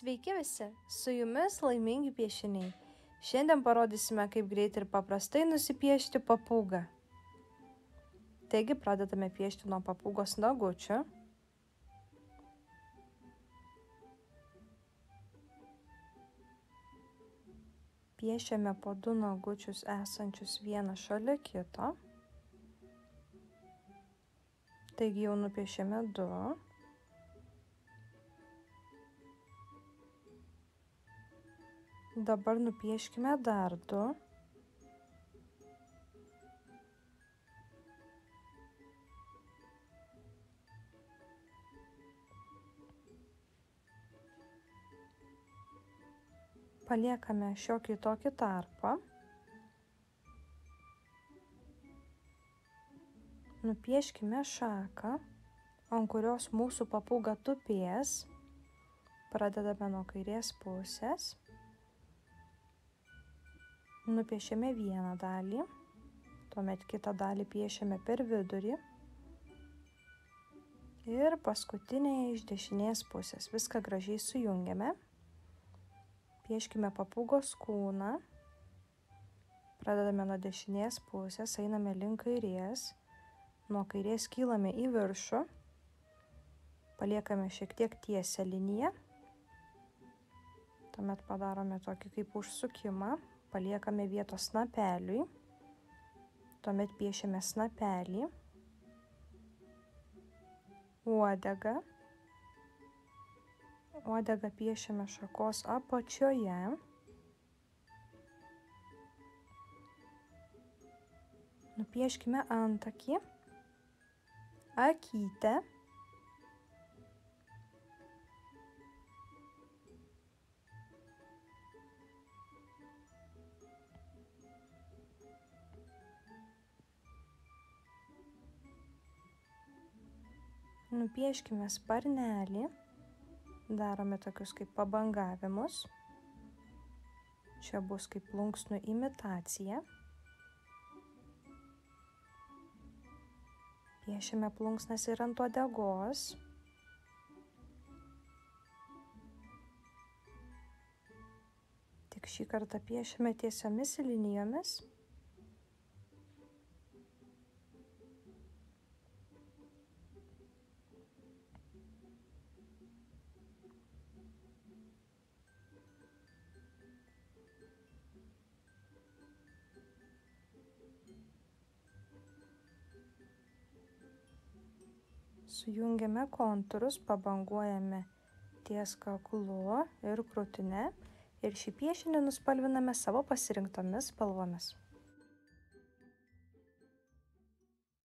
Sveiki visi, su jumis laimingi piešiniai. Šiandien parodysime, kaip greitai ir paprastai nusipiešti papūgą. Taigi pradedame piešti nuo papūgos nagučių. Piešiame po du nagučius esančius vieną šalia kito. Taigi jau nupiešėme du. Dabar nupieškime dar du. Paliekame šiokį tokį tarpą. Nupieškime šaką, ant kurios mūsų papūga tupės. Pradedame nuo kairės pusės. Nupiešėme vieną dalį, tuomet kitą dalį piešiame per vidurį. Ir paskutinėje iš dešinės pusės viską gražiai sujungiame. Pieškime papūgos kūną. Pradedame nuo dešinės pusės, einame link kairės. Nuo kairės kylame į viršų. Paliekame šiek tiek tiesią liniją. Tuomet padarome tokį kaip užsukimą. Paliekame vietos snapeliui. Tuomet piešiame snapelį. Uodegą uodegą piešiame šakos apačioje. Nupieškime antakį, akytę. Nupieškime sparnelį darome tokius kaip pabangavimus. Čia bus kaip plunksnų imitacija. Piešime plunksnas ir ant uodegos. Tik šį kartą piešime tiesiomis linijomis. Sujungiame kontūrus, pabanguojame ties kaklu ir krūtinę ir šį piešinį nuspalviname savo pasirinktomis spalvomis.